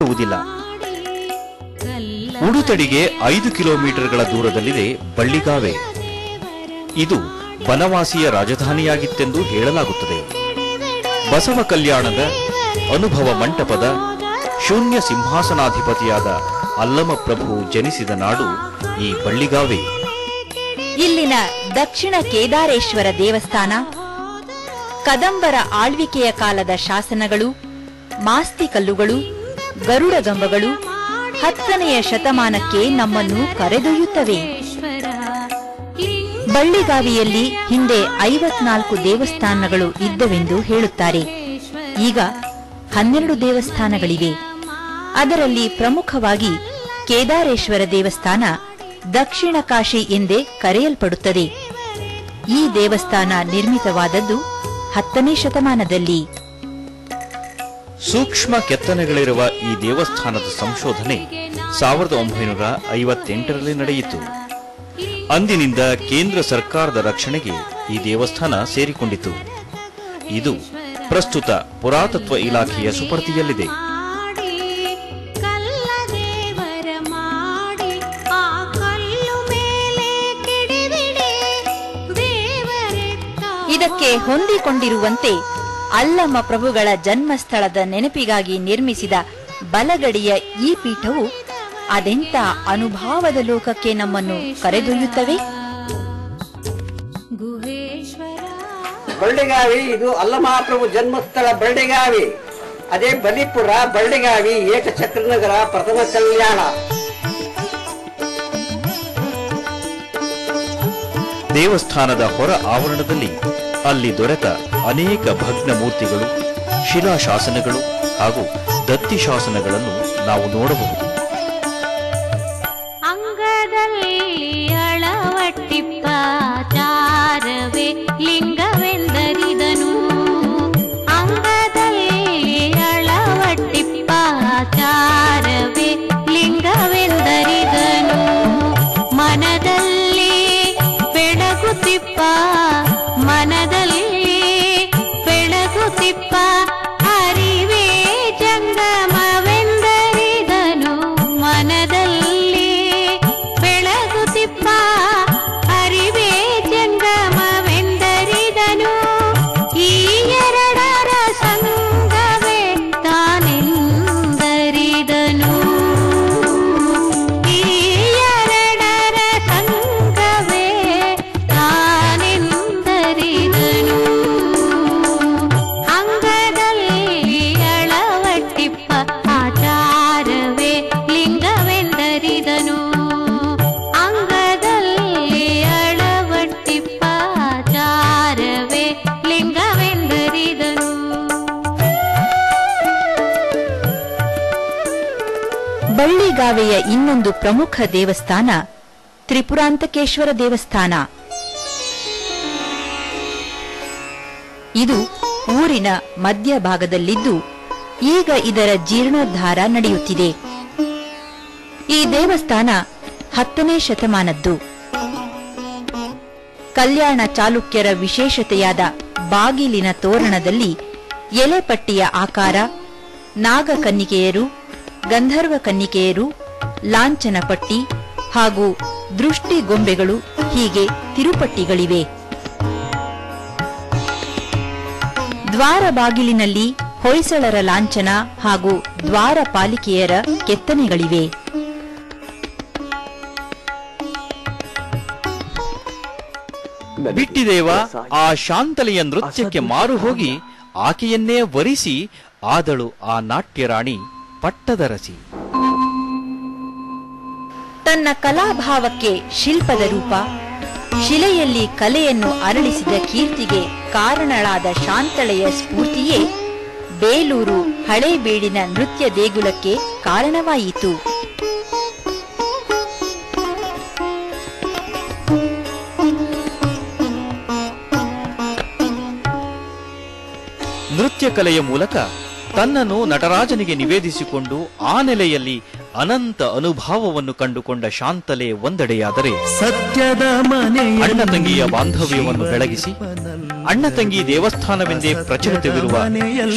ಇರುವುದಿಲ್ಲ ಉಡುತಡಿಗೆ ಐದು ಕಿಲೋಮೀಟರ್ಗಳ ದೂರದಲ್ಲಿದೆ ಬಳ್ಳಿಗಾವೆ. ಇದು ಬನವಾಸಿಯ ರಾಜಧಾನಿಯಾಗಿತ್ತೆಂದು ಹೇಳಲಾಗುತ್ತದೆ. ಬಸವ ಕಲ್ಯಾಣದ ಅನುಭವ ಮಂಟಪದ ಶೂನ್ಯ ಸಿಂಹಾಸನಾಧಿಪತಿಯಾದ ಅಲ್ಲಮ ಪ್ರಭು ಜನಿಸಿದ ನಾಡು ಈ ಬಳ್ಳಿಗಾವೆ. ಇಲ್ಲಿನ ದಕ್ಷಿಣ ಕೇದಾರೇಶ್ವರ ದೇವಸ್ಥಾನ, ಕದಂಬರ ಆಳ್ವಿಕೆಯ ಕಾಲದ ಶಾಸನಗಳು, ಮಾಸ್ತಿ ಕಲ್ಲುಗಳು ಗರುಡಗಂಬಗಳು ಹತ್ತನೆಯ ಶತಮಾನಕ್ಕೆ ನಮ್ಮನ್ನು ಕರೆದೊಯ್ಯುತ್ತವೆ. ಬಳ್ಳಿಗಾವಿಯಲ್ಲಿ ಹಿಂದೆ ಐವತ್ನಾಲ್ಕು ದೇವಸ್ಥಾನಗಳು ಇದ್ದವೆಂದು ಹೇಳುತ್ತಾರೆ. ಈಗ ಹನ್ನೆರಡು ದೇವಸ್ಥಾನಗಳಿವೆ. ಅದರಲ್ಲಿ ಪ್ರಮುಖವಾಗಿ ಕೇದಾರೇಶ್ವರ ದೇವಸ್ಥಾನ, ದಕ್ಷಿಣ ಕಾಶಿ ಎಂದೇ ಕರೆಯಲ್ಪಡುತ್ತದೆ. ಈ ದೇವಸ್ಥಾನ ನಿರ್ಮಿತವಾದದ್ದು ಹತ್ತನೇ ಶತಮಾನದಲ್ಲಿ. ಸೂಕ್ಷ್ಮ ಕೆತ್ತನೆಗಳಿರುವ ಈ ದೇವಸ್ಥಾನದ ಸಂಶೋಧನೆ ಸಾವಿರದ ಒಂಬೈನೂರ ಐವತ್ತೆಂಟರಲ್ಲಿ ನಡೆಯಿತು. ಅಂದಿನಿಂದ ಕೇಂದ್ರ ಸರ್ಕಾರದ ರಕ್ಷಣೆಗೆ ಈ ದೇವಸ್ಥಾನ ಸೇರಿಕೊಂಡಿತು. ಇದು ಪ್ರಸ್ತುತ ಪುರಾತತ್ವ ಇಲಾಖೆಯ ಸುಪರ್ತಿಯಲ್ಲಿದೆ ಇದಕ್ಕೆ ಹೊಂದಿಕೊಂಡಿರುವಂತೆ ಅಲ್ಲಮ ಪ್ರಭುಗಳ ಜನ್ಮಸ್ಥಳದ ನೆನಪಿಗಾಗಿ ನಿರ್ಮಿಸಿದ ಬಲಗಡಿಯ ಈ ಪೀಠವು ಅದೆಂತ ಅನುಭಾವದ ಲೋಕಕ್ಕೆ ನಮ್ಮನ್ನು ಕರೆದೊಯ್ಯುತ್ತವೆ? ಗುಹೇಶ್ವರ. ಬಳ್ಳಿಗಾವಿ ಇದು ಅಲ್ಲಮಹಾಪ್ರಭು ಜನ್ಮಸ್ಥಳ ಬಳ್ಳಿಗಾವಿ. ಅದೇ ಬಲಿಪುರ ಬಳ್ಳಿಗಾವಿ ಏಕಚಕ್ರನಗರ ಪ್ರಥಮ ಕಲ್ಯಾಣ. ದೇವಸ್ಥಾನದ ಹೊರ ಆವರಣದಲ್ಲಿ ಅಲ್ಲಿ ದೊರೆತ ಅನೇಕ ಭಗ್ನ ಮೂರ್ತಿಗಳು, ಶಿಲಾಶಾಸನಗಳು ಹಾಗೂ ದತ್ತಿ ಶಾಸನಗಳನ್ನು ನಾವು ನೋಡಬಹುದು. ಅಂಗದಲ್ಲಿ ಅಳವಟ್ಟಿಪ್ಪ ಲಿಂಗವೆಂದರಿದನು. ಅಂಗದಲ್ಲಿ ಅಳವಟ್ಟಿಪ್ಪ ಚಾರವೇ ಲಿಂಗವೆಂದರಿದನು. ಮನದಲ್ಲಿ ಬೆಳಗುತ್ತಿಪ್ಪ ಬಳ್ಳಿಗಾವೆಯ ಇನ್ನೊಂದು ಪ್ರಮುಖ ದೇವಸ್ಥಾನ, ತ್ರಿಪುರಾಂತಕೇಶ್ವರ ದೇವಸ್ಥಾನ. ಇದು ಊರಿನ ಮಧ್ಯಭಾಗದಲ್ಲಿದ್ದು ಈಗ ಇದರ ಜೀರ್ಣೋದ್ಧಾರ ನಡೆಯುತ್ತಿದೆ. ಈ ದೇವಸ್ಥಾನ ಹತ್ತನೇ ಶತಮಾನದ್ದು. ಕಲ್ಯಾಣ ಚಾಲುಕ್ಯರ ವಿಶೇಷತೆಯಾದ ಬಾಗಿಲಿನ ತೋರಣದಲ್ಲಿ ಎಲೆಪಟ್ಟಿಯ ಆಕಾರ ನಾಗಕನ್ನಿಕೆಯರು ಗಂಧರ್ವ ಕನ್ನಿಕೆಯರು ಲಾಂಛನ ಪಟ್ಟಿ ಹಾಗೂ ದೃಷ್ಟಿಗೊಂಬೆಗಳು ಹೀಗೆ ತಿರುಪಟ್ಟಿಗಳಿವೆ. ದ್ವಾರ ಬಾಗಿಲಿನಲ್ಲಿ ಹೊಯ್ಸಳರ ಲಾಂಛನ ಹಾಗೂ ದ್ವಾರಪಾಲಿಕೆಯರ ಕೆತ್ತನೆಗಳಿವೆ. ಬಿಟ್ಟಿದೇವ, ಆ ಶಾಂತಲೆಯ ನೃತ್ಯಕ್ಕೆ ಮಾರು ಹೋಗಿ ಆಕೆಯನ್ನೇ ವರಿಸಿ, ಆದಳು ಆ ನಾಟ್ಯರಾಣಿ. ಪಟ್ಟದರಸಿ ತನ್ನ ಕಲಾಭಾವಕ್ಕೆ ಶಿಲ್ಪದ ರೂಪ ಶಿಲೆಯಲ್ಲಿ ಕಲೆಯನ್ನು ಅರಳಿಸಿದ ಕೀರ್ತಿಗೆ ಕಾರಣಳಾದ ಶಾಂತಳೆಯ ಸ್ಫೂರ್ತಿಯೇ ಬೇಲೂರು ಹಳೇಬೀಡಿನ ನೃತ್ಯ ದೇಗುಲಕ್ಕೆ ಕಾರಣವಾಯಿತು. ನೃತ್ಯ ಕಲೆಯ ಮೂಲಕ ತನ್ನನ್ನು ನಟರಾಜನಿಗೆ ನಿವೇದಿಸಿಕೊಂಡು ಆ ನೆಲೆಯಲ್ಲಿ ಅನಂತ ಅನುಭಾವವನ್ನು ಕಂಡುಕೊಂಡ ಶಾಂತಲೆ ಒಂದೆಡೆಯಾದರೆ ಸತ್ಯದ ಮನೆ ಅಣ್ಣ ತಂಗಿಯ ಬಾಂಧವ್ಯವನ್ನು ಬೆಳಗಿಸಿ ಅಣ್ಣ ತಂಗಿ ದೇವಸ್ಥಾನವೆಂದೇ ಪ್ರಚಲಿತವಿರುವ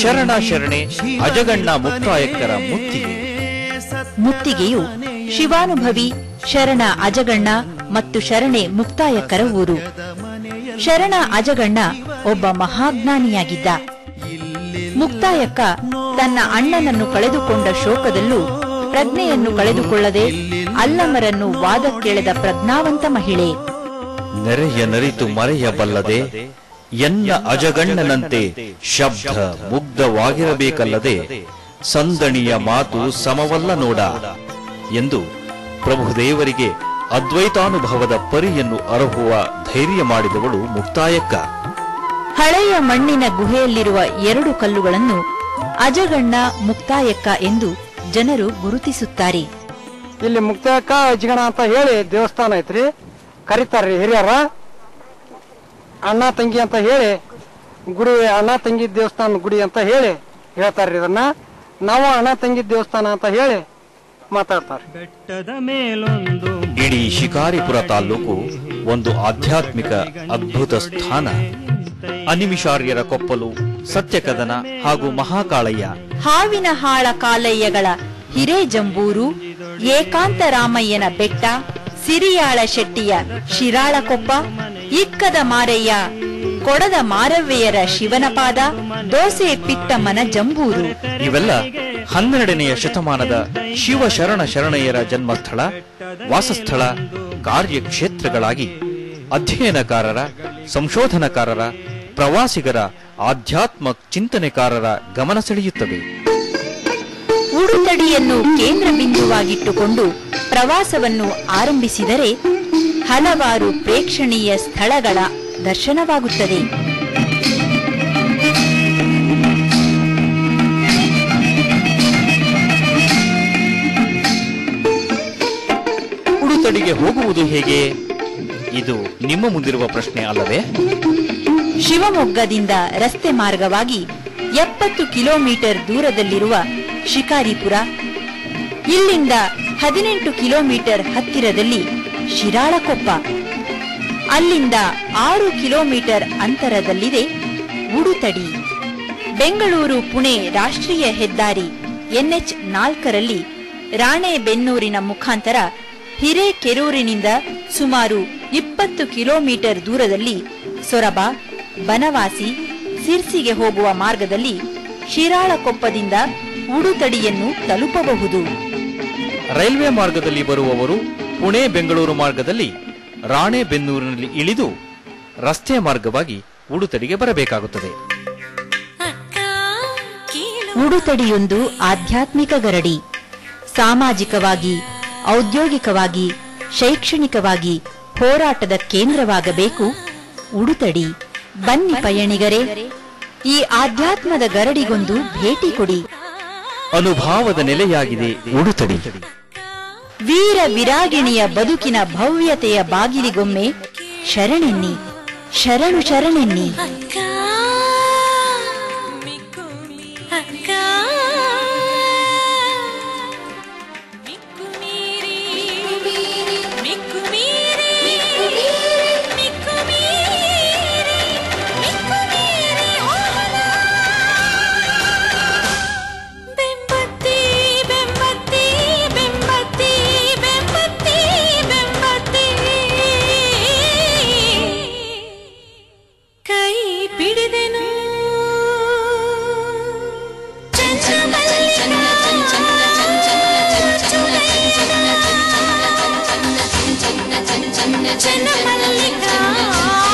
ಶರಣ ಶರಣೆ ಅಜಗಣ್ಣ ಮುಕ್ತಾಯಕ್ಕರ ಮುತ್ತಿಗೆ. ಮುತ್ತಿಗೆಯು ಶಿವಾನುಭವಿ ಶರಣ ಅಜಗಣ್ಣ ಮತ್ತು ಶರಣೆ ಮುಕ್ತಾಯಕ್ಕರ ಊರು. ಶರಣ ಅಜಗಣ್ಣ ಒಬ್ಬ ಮಹಾಜ್ಞಾನಿಯಾಗಿದ್ದ. ಮುಕ್ತಾಯಕ್ಕ ತನ್ನ ಅಣ್ಣನನ್ನು ಕಳೆದುಕೊಂಡ ಶೋಕದಲ್ಲೂ ಪ್ರಜ್ಞೆಯನ್ನು ಕಳೆದುಕೊಳ್ಳದೆ ಅಲ್ಲಮರನ್ನು ವಾದಕ್ಕೆಳೆದ ಪ್ರಜ್ಞಾವಂತ ಮಹಿಳೆ. ನೆರೆಯ ನರಿತು ಮರೆಯಬಲ್ಲದೆ ಎನ್ನ ಅಜಗಣ್ಣನಂತೆ ಶಬ್ದ ಮುಗ್ಧವಾಗಿರಬೇಕಲ್ಲದೆ ಸಂದಣಿಯ ಮಾತು ಸಮವಲ್ಲ ನೋಡ ಎಂದು ಪ್ರಭುದೇವರಿಗೆ ಅದ್ವೈತಾನುಭವದ ಪರಿಯನ್ನು ಅರಹುವ ಧೈರ್ಯ ಮಾಡಿದವಳು ಮುಕ್ತಾಯಕ್ಕ. ಹಳೆಯ ಮಣ್ಣಿನ ಗುಹೆಯಲ್ಲಿರುವ ಎರಡು ಕಲ್ಲುಗಳನ್ನು ಅಜಗಣ್ಣ ಮುಕ್ತಾಯಕ್ಕ ಎಂದು ಜನರು ಗುರುತಿಸುತ್ತಾರೆ. ಇಲ್ಲಿ ಮುಕ್ತಾಯಕ್ಕ ಅಜಗಣ ಅಂತ ಹೇಳಿ ದೇವಸ್ಥಾನ ಐತ್ರಿ. ಕರೀತಾರ್ರಿ ಹಿರಿಯರ. ಅಣ್ಣ ತಂಗಿ ಅಂತ ಹೇಳಿ ಗುಡಿ ಅಣ್ಣ ತಂಗಿ ದೇವಸ್ಥಾನ ಗುಡಿ ಅಂತ ಹೇಳಿ ಹೇಳ್ತಾರ್ರಿ ಇದನ್ನ. ನಾವು ಅಣ್ಣ ತಂಗಿ ದೇವಸ್ಥಾನ ಅಂತ ಹೇಳಿ ಮಾತಾಡ್ತಾರೆ ಬೆಟ್ಟದ ಮೇಲೊಂದು ಇಡೀ ಶಿಕಾರಿಪುರ ತಾಲ್ಲೂಕು ಒಂದು ಆಧ್ಯಾತ್ಮಿಕ ಅದ್ಭುತ ಸ್ಥಾನ. ಅನಿಮಿಷಾರ್ಯರ ಕೊಪ್ಪಲು ಸತ್ಯಕದನ ಹಾಗೂ ಮಹಾಕಾಳಯ್ಯ. ಹಾವಿನ ಹಾಳ ಕಾಲಯ್ಯಗಳ ಹಿರೇಜಂಬೂರು ಏಕಾಂತ ರಾಮಯ್ಯನ ಬೆಟ್ಟ ಸಿರಿಯಾಳ ಶೆಟ್ಟಿಯ ಶಿರಾಳಕೊಪ್ಪ ಇಕ್ಕದ ಮಾರಯ್ಯ ಕೊಡದ ಮಾರವ್ವೆಯರ ಶಿವನಪಾದ ದೋಸೆ ಪಿತ್ತಮ್ಮನ ಜಂಬೂರು. ಇವೆಲ್ಲ ಹನ್ನೆರಡನೆಯ ಶತಮಾನದ ಶಿವಶರಣ ಶರಣೆಯರ ಜನ್ಮಸ್ಥಳ ವಾಸಸ್ಥಳ ಕಾರ್ಯಕ್ಷೇತ್ರಗಳಾಗಿ ಅಧ್ಯಯನಕಾರರ ಸಂಶೋಧನಕಾರರ ಪ್ರವಾಸಿಗರ ಆಧ್ಯಾತ್ಮ ಚಿಂತನೆಕಾರರ ಗಮನ ಸೆಳೆಯುತ್ತವೆ ಉಡುತಡಿಯನ್ನು ಕೇಂದ್ರ ಬಿಂದುವಾಗಿಟ್ಟುಕೊಂಡು ಪ್ರವಾಸವನ್ನು ಆರಂಭಿಸಿದರೆ ಹಲವಾರು ಪ್ರೇಕ್ಷಣೀಯ ಸ್ಥಳಗಳ ದರ್ಶನವಾಗುತ್ತದೆ. ಉಡುತಡಿಗೆ ಹೋಗುವುದು ಹೇಗೆ? ಇದು ನಿಮ್ಮ ಮುಂದಿರುವ ಪ್ರಶ್ನೆ ಅಲ್ಲವೇ? ಶಿವಮೊಗ್ಗದಿಂದ ರಸ್ತೆ ಮಾರ್ಗವಾಗಿ ಎಪ್ಪತ್ತು ಕಿಲೋಮೀಟರ್ ದೂರದಲ್ಲಿರುವ ಶಿಕಾರಿಪುರ, ಇಲ್ಲಿಂದ ಹದಿನೆಂಟು ಕಿಲೋಮೀಟರ್ ಹತ್ತಿರದಲ್ಲಿ ಶಿರಾಳಕೊಪ್ಪ. ಅಲ್ಲಿಂದ ಆರು ಕಿಲೋಮೀಟರ್ ಅಂತರದಲ್ಲಿದೆ ಉಡುತಡಿ. ಬೆಂಗಳೂರು ಪುಣೆ ರಾಷ್ಟ್ರೀಯ ಹೆದ್ದಾರಿ ಎನ್ಎಚ್ ನಾಲ್ಕರಲ್ಲಿ ರಾಣೆಬೆನ್ನೂರಿನ ಮುಖಾಂತರ ಹಿರೇಕೆರೂರಿನಿಂದ ಸುಮಾರು ಇಪ್ಪತ್ತು ಕಿಲೋಮೀಟರ್ ದೂರದಲ್ಲಿ ಸೊರಬ ಬನವಾಸಿ ಸಿರ್ಸಿಗೆ ಹೋಗುವ ಮಾರ್ಗದಲ್ಲಿ ಶಿರಾಳಕೊಪ್ಪದಿಂದ ಉಡುತಡಿಯನ್ನು ತಲುಪಬಹುದು. ರೈಲ್ವೆ ಮಾರ್ಗದಲ್ಲಿ ಬರುವವರು ಪುಣೆ ಬೆಂಗಳೂರು ಮಾರ್ಗದಲ್ಲಿ ರಾಣೆಬೆನ್ನೂರಿನಲ್ಲಿ ಇಳಿದು ರಸ್ತೆ ಮಾರ್ಗವಾಗಿ ಉಡುತಡಿಗೆ ಬರಬೇಕಾಗುತ್ತದೆ. ಉಡುತಡಿಯೊಂದು ಆಧ್ಯಾತ್ಮಿಕ ಗರಡಿ. ಸಾಮಾಜಿಕವಾಗಿ ಔದ್ಯೋಗಿಕವಾಗಿ ಶೈಕ್ಷಣಿಕವಾಗಿ ಹೋರಾಟದ ಕೇಂದ್ರವಾಗಬೇಕು ಉಡುತಡಿ. ಬನ್ನಿ ಪಯಣಿಗರೇ ಈ ಆಧ್ಯಾತ್ಮದ ಗರಡಿಗೊಂದು ಭೇಟಿ ಕೊಡಿ. ಅನುಭಾವದ ನೆಲೆಯಾಗಿದೆ ಉಡುತಡಿ. ವೀರ ವಿರಾಗಿಣಿಯ ಬದುಕಿನ ಭವ್ಯತೆಯ ಬಾಗಿಲಿಗೊಮ್ಮೆ ಶರಣೆನ್ನಿ ಶರಣು ಶರಣೆನ್ನಿ. ಕಂಡು ಕಂಡೆರೆದೆನು